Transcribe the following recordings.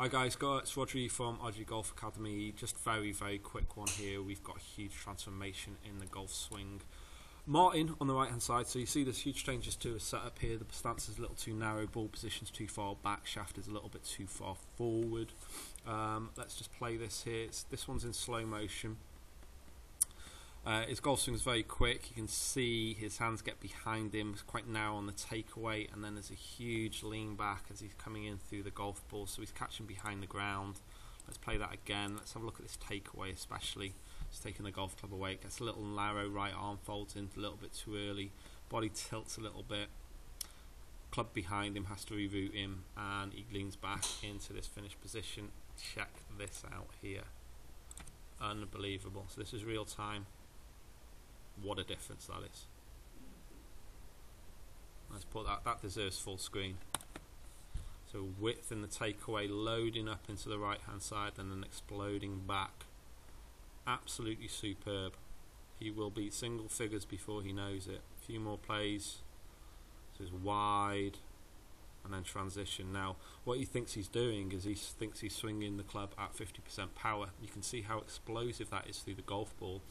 Hi guys, it's Rhodri from RG Golf Academy. Just very, very quick one here. We've got a huge transformation in the golf swing. Martin on the right hand side, so you see there's huge changes to his setup here. The stance is a little too narrow, ball position's too far back, shaft is a little bit too far forward. Um, let's just play this here. It's, this one's in slow motion. Uh, his golf swing is very quick. You can see his hands get behind him. Quite narrow on the takeaway, and then there's a huge lean back as he's coming in through the golf ball. So he's catching behind the ground. Let's play that again. Let's have a look at this takeaway, especially. He's taking the golf club away. It gets a little narrow. Right arm folds in a little bit too early. Body tilts a little bit. Club behind him has to reroute him, and he leans back into this finished position. Check this out here. Unbelievable. So this is real time what a difference that is. Let's put that, that deserves full screen. So width in the takeaway, loading up into the right hand side and then exploding back. Absolutely superb. He will beat single figures before he knows it. A few more plays. So it's wide and then transition. Now, what he thinks he's doing is he thinks he's swinging the club at 50% power. You can see how explosive that is through the golf ball.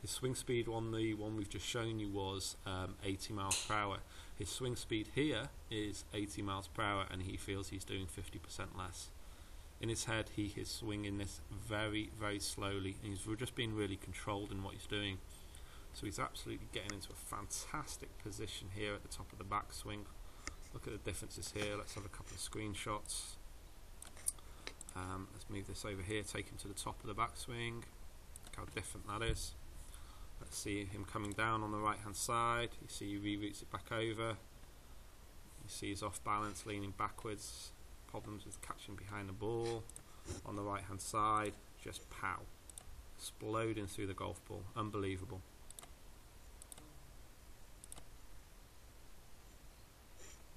His swing speed on the one we've just shown you was um, 80 miles per hour. His swing speed here is 80 miles per hour, and he feels he's doing 50% less. In his head, he is swinging this very, very slowly, and he's just being really controlled in what he's doing. So he's absolutely getting into a fantastic position here at the top of the backswing. Look at the differences here. Let's have a couple of screenshots. Um, let's move this over here, take him to the top of the backswing. Look how different that is. Let's see him coming down on the right hand side. You see he reroutes it back over. You see he's off balance, leaning backwards. Problems with catching behind the ball. On the right hand side, just pow. Exploding through the golf ball. Unbelievable.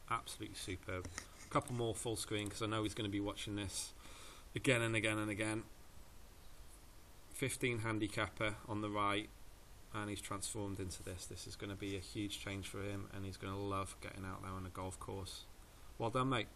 Absolutely superb. A couple more full screen because I know he's going to be watching this again and again and again. 15 handicapper on the right, and he's transformed into this. This is going to be a huge change for him, and he's going to love getting out there on a golf course. Well done, mate.